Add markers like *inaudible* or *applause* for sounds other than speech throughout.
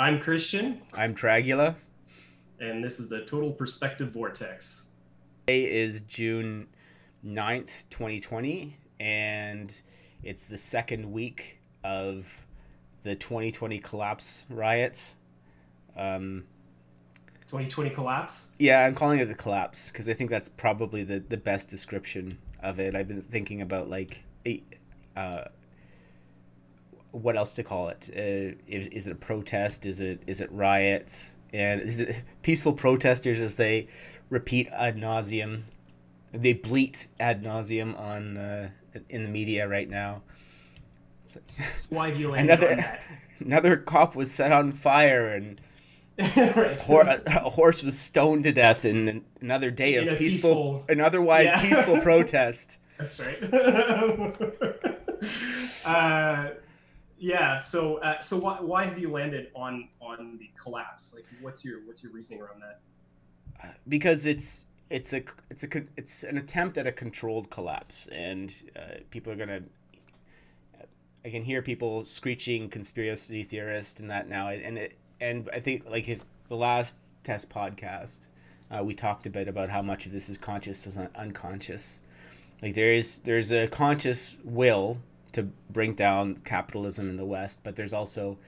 I'm Christian, I'm Tragula. and this is the Total Perspective Vortex. Today is June 9th, 2020, and it's the second week of the 2020 collapse riots. Um, 2020 collapse. yeah, I'm calling it the collapse because I think that's probably the, the best description of it. I've been thinking about like, eight, uh, what else to call it? Uh, is, is it a protest? Is it is it riots? And is it *laughs* peaceful protesters as they repeat ad nauseum? They bleat ad nauseum on uh, in the media right now. So why have you *laughs* Another that? *laughs* another cop was set on fire and right. hor- a horse was stoned to death in another day of peaceful, peaceful- an otherwise Yeah. peaceful protest. That's right. uh, yeah. So, uh, so why, why have you landed on on the collapse? Like, what's your what's your reasoning around that? because it's it's a it's a it's an attempt at a controlled collapse, and uh, people are gonna. I can hear people screeching conspiracy theorist and that now, and it and I think like if the last test podcast, uh, we talked a bit about how much of this is conscious and unconscious. Like there is there's a conscious will to bring down capitalism in the West, but there's also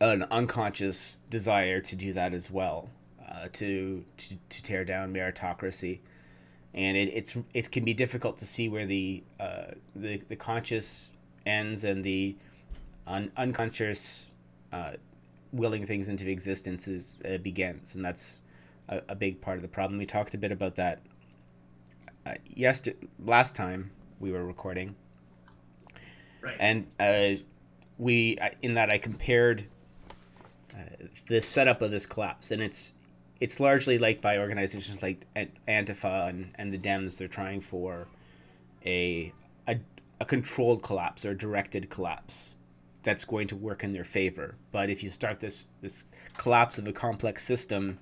an unconscious desire to do that as well, uh, to, to to tear down meritocracy, and it, it's it can be difficult to see where the uh, the the conscious ends and the un- unconscious uh, willing things into existence is, uh, begins, and that's a, a big part of the problem. We talked a bit about that uh, yesterday, last time we were recording, Right. and uh, we in that I compared uh, the setup of this collapse, and it's it's largely like by organizations like Antifa and, and the Dems. They're trying for a, a a controlled collapse or directed collapse that's going to work in their favor. But if you start this this collapse of a complex system,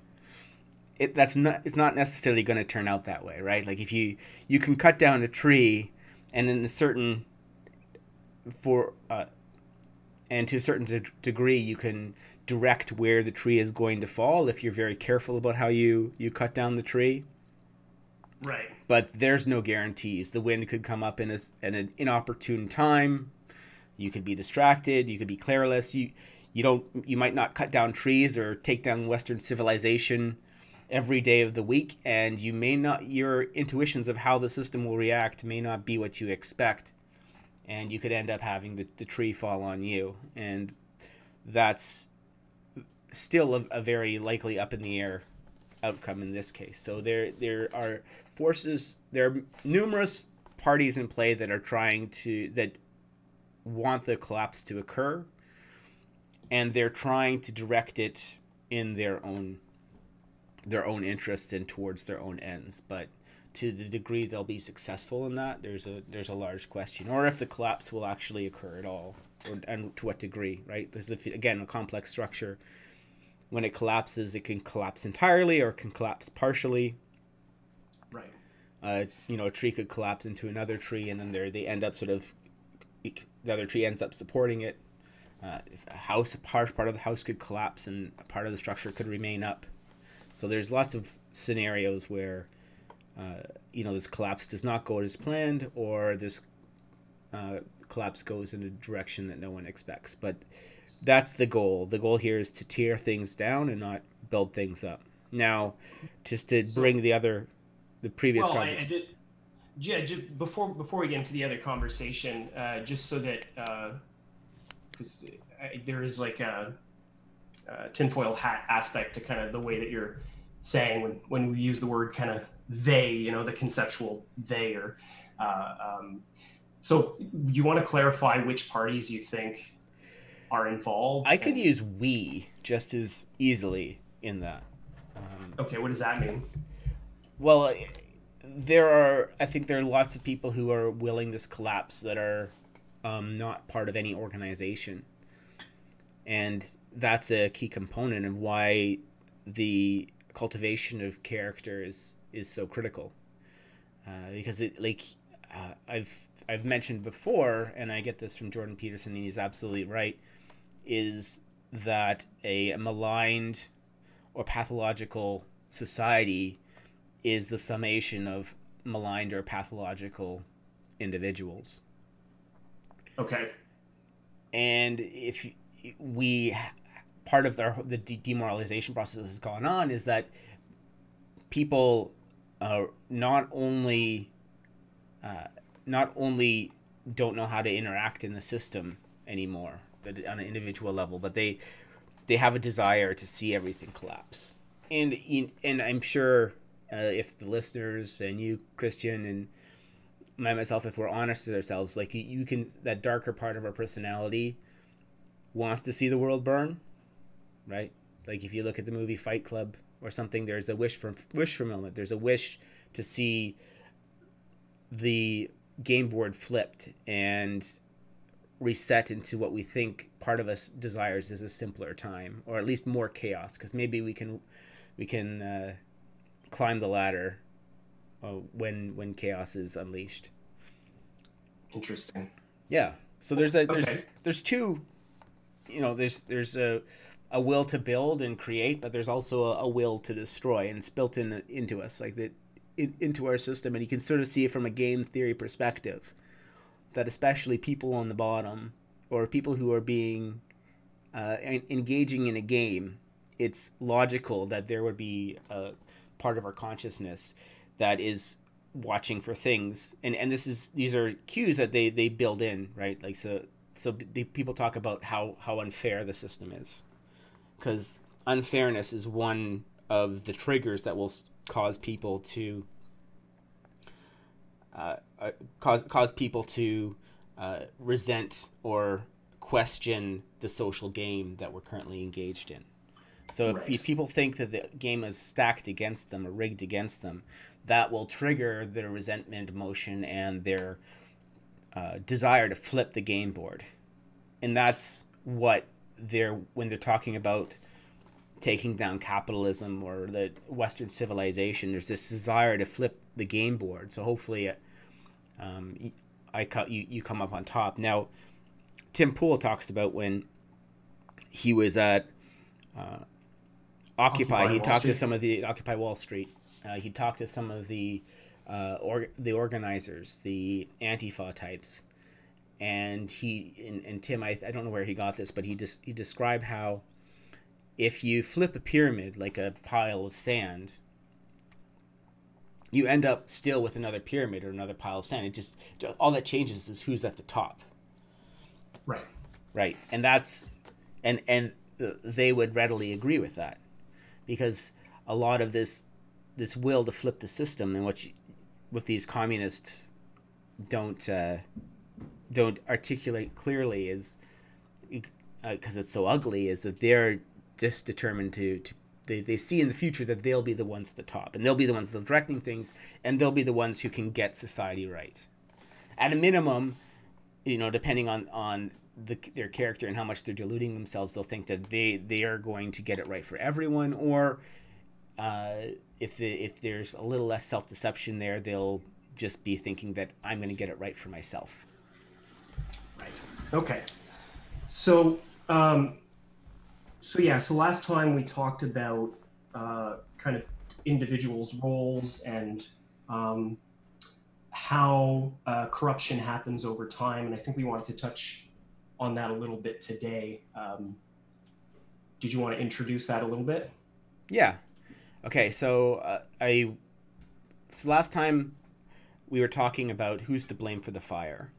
it that's not it's not necessarily going to turn out that way, right? Like if you you can cut down a tree, and in a certain for uh, and to a certain de- degree you can direct where the tree is going to fall if you're very careful about how you you cut down the tree. Right. but there's no guarantees. The wind could come up in, a, in an inopportune time. You could be distracted. You could be careless. You you don't you might not cut down trees or take down western civilization every day of the week and you may not your intuitions of how the system will react may not be what you expect and you could end up having the, the tree fall on you. And that's still a, a very likely up in the air outcome in this case. So there there are forces there are numerous parties in play that are trying to that want the collapse to occur and they're trying to direct it in their own their own interest and towards their own ends but to the degree they'll be successful in that there's a there's a large question or if the collapse will actually occur at all or and to what degree right this is again a complex structure when it collapses it can collapse entirely or it can collapse partially Right. uh, you know, a tree could collapse into another tree, and then they they end up sort of the other tree ends up supporting it. Uh, if a house, a part part of the house could collapse, and part of the structure could remain up. So there's lots of scenarios where, uh, you know, this collapse does not go as planned, or this uh, collapse goes in a direction that no one expects. But that's the goal. The goal here is to tear things down and not build things up. Now, just to So- bring the other, the previous well, I, I did. Yeah, just before before we get into the other conversation, uh, just so that because there is like a, a tinfoil hat aspect to kind of the way that you're saying when when we use the word kind of they, you know, the conceptual they or. Uh, um, so you want to clarify which parties you think are involved? I could and- use we just as easily in that. Um, Okay, what does that mean? well, there are. I think there are lots of people who are willing this collapse that are um, not part of any organization, and that's a key component of why the cultivation of character is is so critical. Uh, because it like uh, I've I've mentioned before, and I get this from Jordan Peterson, and he's absolutely right. Is that a maligned or pathological society is the summation of maligned or pathological individuals. Okay. And if we part of the, demoralization process has gone on is that people uh, not only uh, not only don't know how to interact in the system anymore on an individual level, but they they have a desire to see everything collapse. And and I'm sure uh, if the listeners and you, Christian, and my myself, if we're honest with ourselves, like you, you can that darker part of our personality wants to see the world burn, right? Like if you look at the movie Fight Club or something, there's a wish for wish fulfillment. There's a wish to see the game board flipped and reset into what we think part of us desires is a simpler time or at least more chaos because maybe we can we can uh, climb the ladder uh, when when chaos is unleashed interesting yeah so there's a there's okay. there's two you know there's there's a a will to build and create but there's also a, a will to destroy and it's built in into us like that in, into our system and you can sort of see it from a game theory perspective that especially people on the bottom or people who are being uh, engaging in a game, it's logical that there would be a part of our consciousness that is watching for things, and and this is these are cues that they they build in, right? Like so so the, people talk about how how unfair the system is, because unfairness is one of the triggers that will cause people to uh, uh, cause cause people to uh, resent or question the social game that we're currently engaged in. So if, right. if, people think that the game is stacked against them or rigged against them, that will trigger their resentment emotion and their uh, desire to flip the game board. And that's what they're when they're talking about taking down capitalism or the Western civilization. There's this desire to flip the game board. So hopefully, um, I you you come up on top. Now, Tim Pool talks about when he was at uh, Occupy. Occupy. He talked Street. to some of the Occupy Wall Street. Uh, he talked to some of the uh, or, the organizers, the Antifa types, and he and, and Tim. I, I don't know where he got this, but he just he described how if you flip a pyramid like a pile of sand you end up still with another pyramid or another pile of sand. It just all that changes is who's at the top. Right. Right, and that's and and they would readily agree with that because a lot of this this will to flip the system and what you, what these communists don't uh, don't articulate clearly is because uh, it's so ugly is that they're just determined to to they, they see in the future that they'll be the ones at the top and they'll be the ones that are directing things and they'll be the ones who can get society right. At a minimum you know depending on on the, their character and how much they're deluding themselves they'll think that they they are going to get it right for everyone or uh, if the, if there's a little less self-deception there they'll just be thinking that i'm going to get it right for myself right okay so um, so yeah, so last time we talked about uh, kind of individuals' roles and um, how uh, corruption happens over time, and I think we wanted to touch on that a little bit today. Um, did you want to introduce that a little bit? Yeah. Okay. So uh, I so last time we were talking about who's to blame for the fire,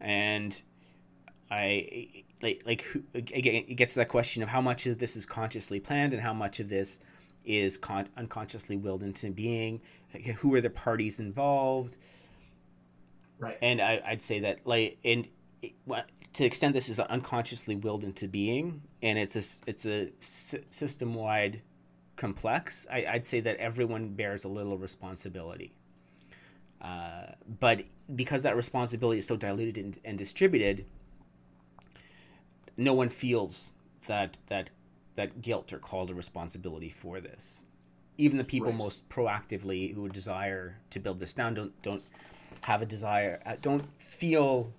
and I like like again it gets to that question of how much of this is consciously planned and how much of this is con- unconsciously willed into being. Like, who are the parties involved? Right. And I, i'd say that like and it, to the extent this is unconsciously willed into being and it's a it's a system wide complex I, i'd say that everyone bears a little responsibility uh, but because that responsibility is so diluted and, and distributed no one feels that that that guilt or call to responsibility for this. Even the people right. most proactively who desire to build this down don't don't have a desire uh, don't feel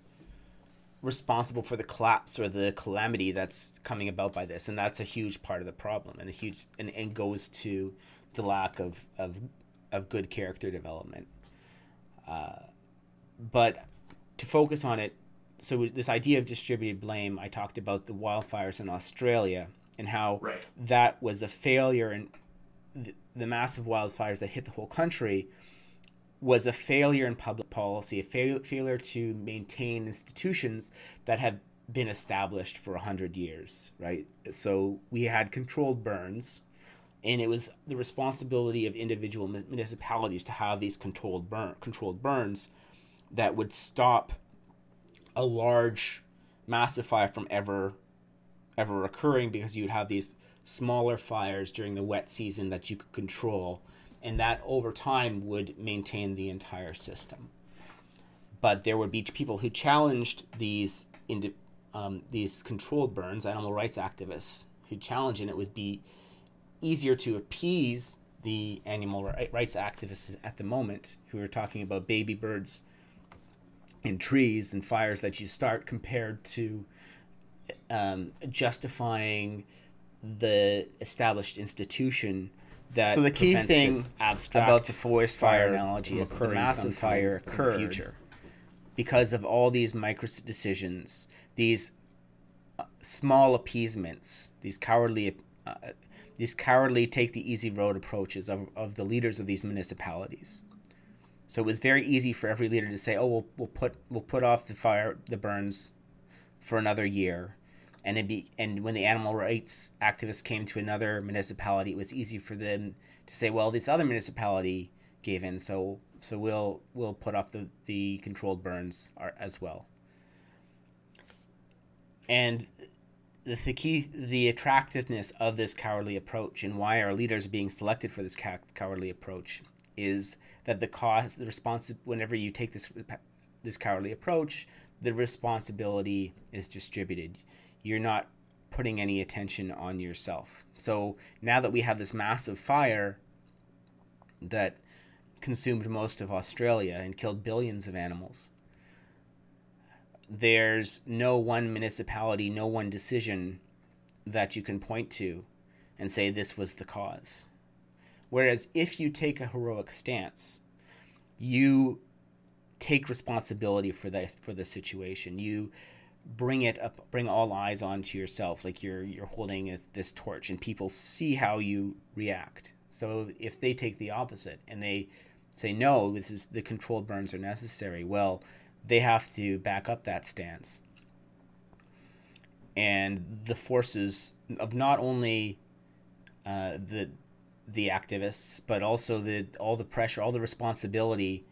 responsible for the collapse or the calamity that's coming about by this and that's a huge part of the problem and a huge and, and goes to the lack of of, of good character development uh, but to focus on it so this idea of distributed blame i talked about the wildfires in australia and how Right. that was a failure and the, the massive wildfires that hit the whole country was a failure in public policy, a fail, failure to maintain institutions that have been established for 100 years, right? So we had controlled burns, and it was the responsibility of individual mu- municipalities to have these controlled controlled burns that would stop a large massive fire from ever ever occurring because you'd have these smaller fires during the wet season that you could control and that over time would maintain the entire system. But there would be people who challenged these um, these controlled burns animal rights activists who challenged and it would be easier to appease the animal rights activists at the moment who are talking about baby birds in trees and fires that you start compared to um, justifying the established institution that So the key thing about the forest fire fire analogy is the massive fire sometime in the occurred future. because of all these micro decisions, these uh, small appeasements, these cowardly, uh, these cowardly take the easy road approaches of, of the leaders of these municipalities. So it was very easy for every leader to say, "Oh, we'll, we'll put we'll put off the fire the burns for another year," and it be and when the animal rights activists came to another municipality, it was easy for them to say, "Well, this other municipality gave in, so so we'll we'll put off the the controlled burns are, as well." And the, the key, the attractiveness of this cowardly approach, and why our leaders are being selected for this cow- cowardly approach, is that the cause, the response, whenever you take this this cowardly approach, the responsibility is distributed. You're not putting any attention on yourself. So now that we have this massive fire that consumed most of Australia and killed billions of animals, there's no one municipality, no one decision that you can point to and say this was the cause. Whereas if you take a heroic stance, you take responsibility for this for the situation. You bring it up, bring all eyes onto yourself, like you're you're holding this, this torch, and people see how you react. So if they take the opposite and they say no, this is the controlled burns are necessary, well, they have to back up that stance. And the forces of not only uh, the the activists, but also the all the pressure, all the responsibility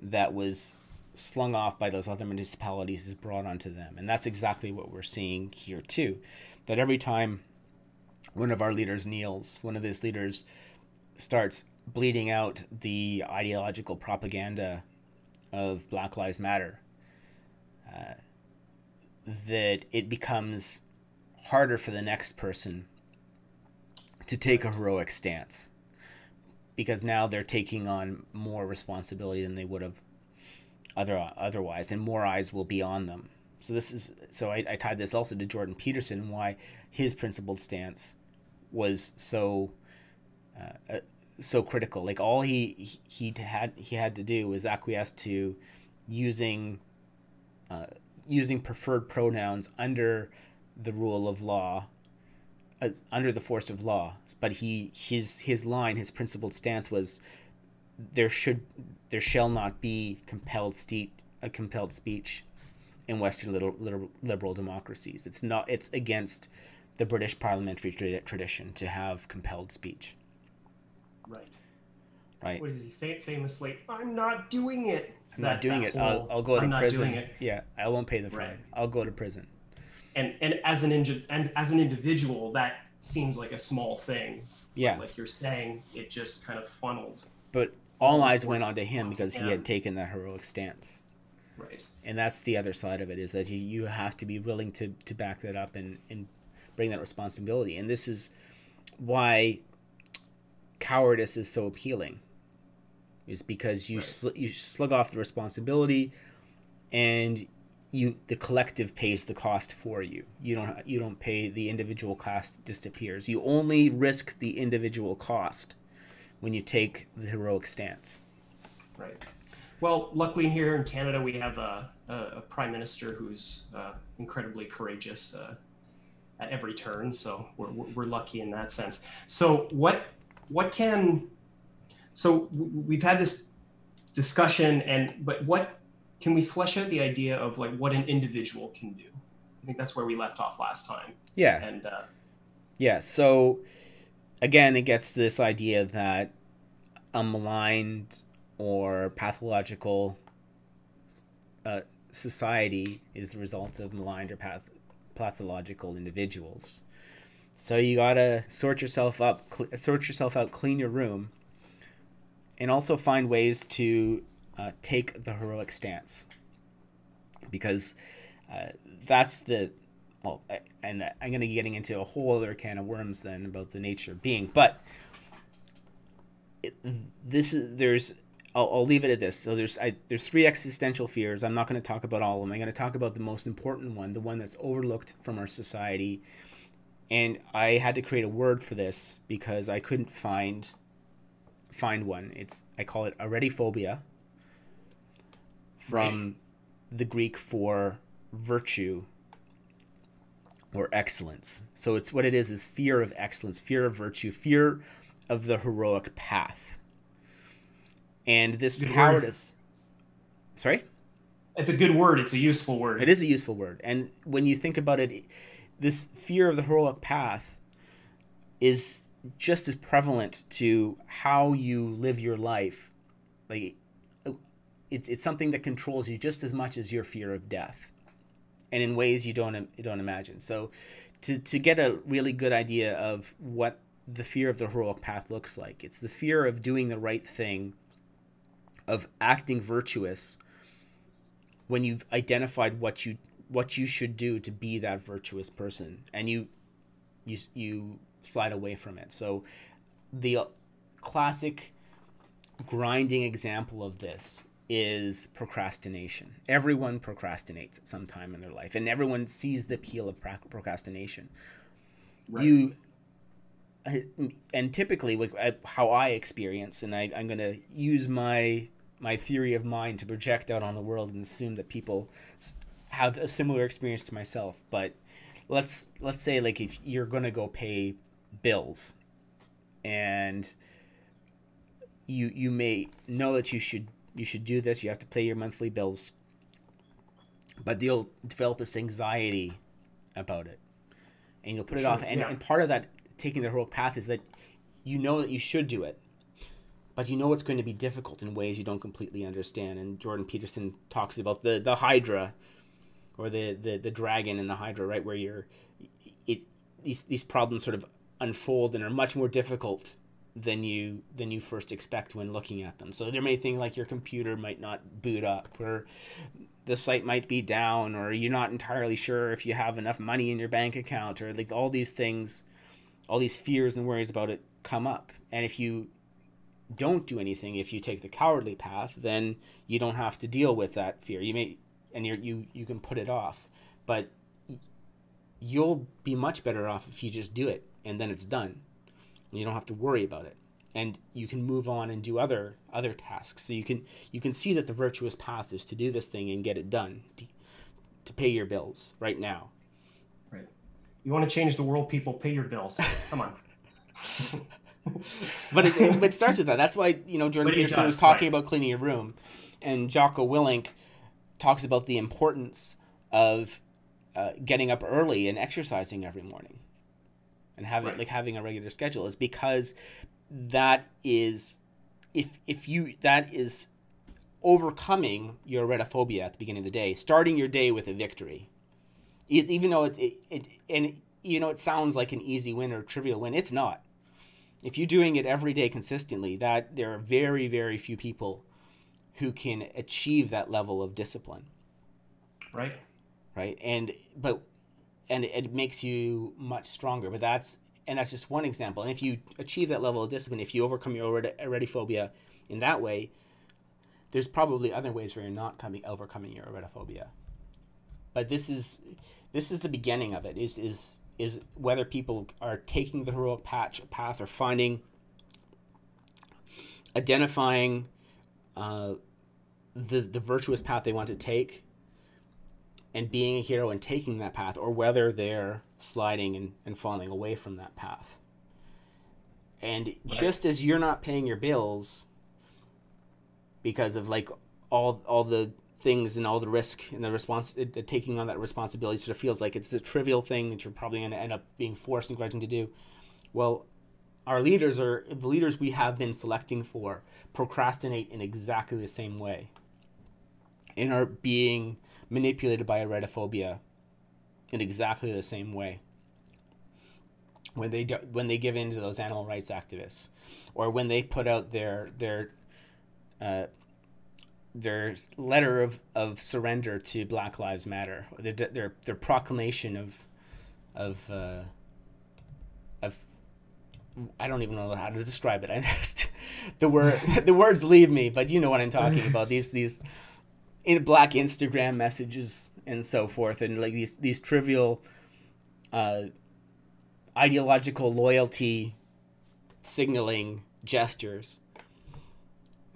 that was slung off by those other municipalities is brought onto them, and that's exactly what we're seeing here too. That every time one of our leaders kneels, one of these leaders starts bleeding out the ideological propaganda of Black Lives Matter, uh, that it becomes harder for the next person to take a heroic stance because now they're taking on more responsibility than they would have other otherwise and more eyes will be on them. So this is so I, I tied this also to jordan peterson and why his principled stance was so uh, uh, so critical. Like all he he had he had to do was acquiesce to using uh, using preferred pronouns under the rule of law under the force of law. But he his his line his principled stance was there should there shall not be compelled state a compelled speech in western liberal, liberal, liberal democracies it's not it's against the british parliamentary tra- tradition to have compelled speech Right. right What is he fa- famously? I'm not doing it. i'm not doing it I'll, I'll go to prison. I'm not prison doing it. yeah i won't pay the fine Right. i'll go to prison And and as an inju- and as an individual, that seems like a small thing. yeah Like you're saying, it just kind of funneled. but all eyes went onto him because he had taken that heroic stance Right. and that's the other side of it is that you, you have to be willing to, to back that up and, and bring that responsibility and this is why cowardice is so appealing is because you Right. sl- you slug off the responsibility and you the collective pays the cost for you. You don't you don't pay the individual cost disappears. You only risk the individual cost when you take the heroic stance. Right. Well, luckily here in Canada we have a, a, a prime minister who's uh, incredibly courageous uh, at every turn, so we're, we're lucky in that sense. So what what can so we've had this discussion and but what can we flesh out the idea of like what an individual can do? I think that's where we left off last time. Yeah. And uh, yeah, so again, it gets to this idea that a maligned or pathological uh, society is the result of maligned or path- pathological individuals. So you gotta sort yourself up, cl- sort yourself out, clean your room, and also find ways to uh, take the heroic stance because uh, that's the well and i'm going to be getting into a whole other can of worms then about the nature of being but it, this is there's I'll, I'll leave it at this. So there's I, there's three existential fears. I'm not going to talk about all of them i'm going to talk about the most important one the one that's overlooked from our society. And i had to create a word for this because i couldn't find find one. It's i call it aretophobia from right. the Greek for virtue or excellence. So it's what it is is fear of excellence, fear of virtue, fear of the heroic path. And this good cowardice word. Sorry? It's a good word. It's a useful word. It is a useful word. And when you think about it, this fear of the heroic path is just as prevalent to how you live your life. Like it's it's something that controls you just as much as your fear of death, and in ways you don't you don't imagine. So, to to get a really good idea of what the fear of the heroic path looks like, it's the fear of doing the right thing, of acting virtuous. When you've identified what you what you should do to be that virtuous person, and you you you slide away from it. So, the classic grinding example of this is procrastination. Everyone procrastinates at some time in their life, and everyone sees the appeal of procrastination. Right. You uh, and typically, how I experience, and I, I'm going to use my my theory of mind to project out on the world and assume that people have a similar experience to myself. But let's let's say like if you're going to go pay bills, and you you may know that you should you should do this. You have to pay your monthly bills. But you'll develop this anxiety about it. And you'll put it off. And, yeah. and part of that taking the heroic path is that you know that you should do it. But you know it's going to be difficult in ways you don't completely understand. And Jordan Peterson talks about the, the Hydra or the, the, the dragon and the Hydra, right? Where you're it these these problems sort of unfold and are much more difficult than you than you first expect when looking at them. So there may think like your computer might not boot up or the site might be down or you're not entirely sure if you have enough money in your bank account or like all these things all these fears and worries about it come up. And if you don't do anything, if you take the cowardly path, then you don't have to deal with that fear. You may and you you you can put it off. But you'll be much better off if you just do it and then it's done you don't have to worry about it. And you can move on and do other other tasks. So you can you can see that the virtuous path is to do this thing and get it done to, to pay your bills right now. Right. You want to change the world people pay your bills. Come on. *laughs* But it, it, starts with that. That's why you know jordan peterson does, was talking right. about cleaning your room and jocko willink talks about the importance of uh, getting up early and exercising every morning and having right. like having a regular schedule is because that is if if you that is overcoming your aretophobia at the beginning of the day, starting your day with a victory. It, even though it, it, it and you know it sounds like an easy win or trivial win, it's not. If you're doing it every day consistently, that there are very very few people who can achieve that level of discipline. Right. Right. And but and it makes you much stronger. But that's and that's just one example. And if you achieve that level of discipline, if you overcome your aretophobia in that way, there's probably other ways where you're not coming overcoming your aretophobia. but this is this is the beginning of it. Is is is whether people are taking the heroic patch path or finding identifying uh, the the virtuous path they want to take and being a hero and taking that path or whether they're sliding and, and falling away from that path and right. just as you're not paying your bills because of like all all the things and all the risk and the response it, it, taking on that responsibility sort of feels like it's a trivial thing that you're probably going to end up being forced and grudging to do well our leaders are the leaders we have been selecting for procrastinate in exactly the same way and are being manipulated by aretophobia in exactly the same way when they do, when they give in to those animal rights activists or when they put out their their uh, their letter of, of surrender to Black Lives Matter, their their, their proclamation of of uh, of I don't even know how to describe it. *laughs* I just the word *laughs* the words leave me, but you know what I'm talking about. These these in black Instagram messages and so forth, and like these these trivial uh, ideological loyalty signaling gestures.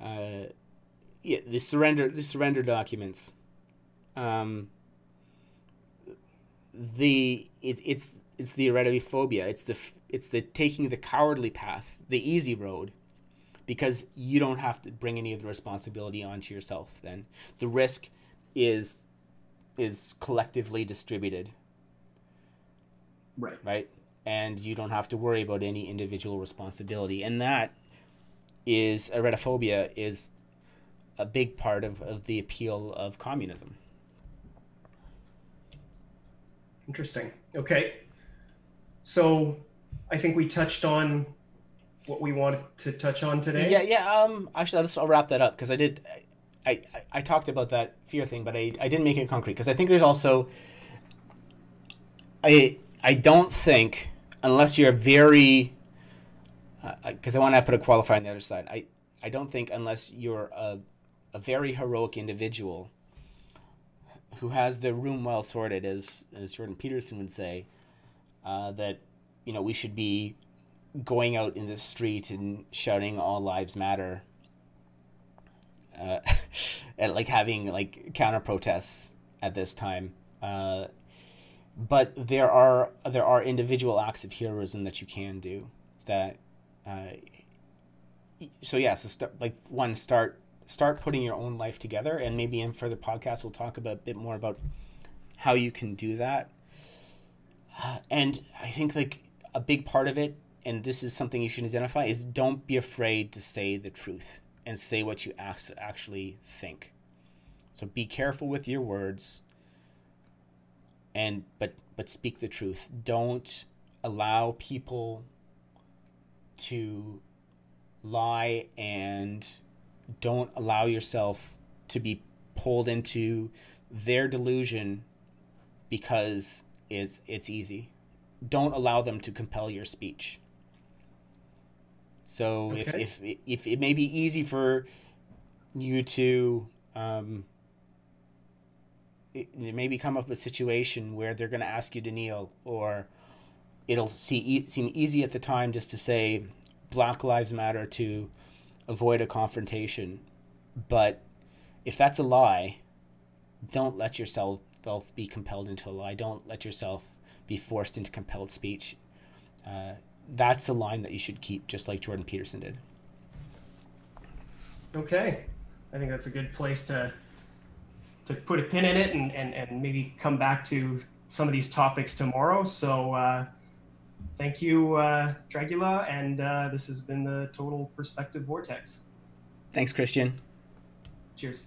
Uh, yeah, the surrender the surrender documents. Um, the it, it's it's the aretophobia. It's the it's the taking the cowardly path, the easy road, because you don't have to bring any of the responsibility onto yourself. Then the risk is is collectively distributed. Right. Right. And you don't have to worry about any individual responsibility, and that is aretophobia is a big part of, of the appeal of communism. Interesting. Okay. So I think we touched on what we wanted to touch on today. Yeah, yeah. Um, actually, I'll just I'll wrap that up because I did. I, I, I talked about that fear thing, but I, I didn't make it concrete because I think there's also. I I don't think unless you're very. Because uh, I want to put a qualifier on the other side. I I don't think unless you're a a very heroic individual who has the room well sorted, as as Jordan Peterson would say, uh, that you know we should be going out in the street and shouting "All lives matter," uh, *laughs* and like having like counter protests at this time. Uh, but there are there are individual acts of heroism that you can do that. Uh, so yeah, so st- like one start start putting your own life together and maybe in further podcasts we'll talk about a bit more about how you can do that uh, and i think like a big part of it and this is something you should identify is don't be afraid to say the truth and say what you actually think so be careful with your words and but but speak the truth don't allow people to lie and don't allow yourself to be pulled into their delusion because it's it's easy. Don't allow them to compel your speech. So okay. if, if if it may be easy for you to um, it, it maybe come up a situation where they're going to ask you to kneel, or it'll see, seem easy at the time just to say Black Lives Matter to avoid a confrontation. But if that's a lie, don't let yourself be compelled into a lie. Don't let yourself be forced into compelled speech. Uh, that's a line that you should keep, just like Jordan Peterson did. Okay, I think that's a good place to to put a pin in it and, and, and maybe come back to some of these topics tomorrow. So uh, thank you, uh, Tragula, and uh, this has been the Total Perspective Vortex. Thanks, Christian. Cheers.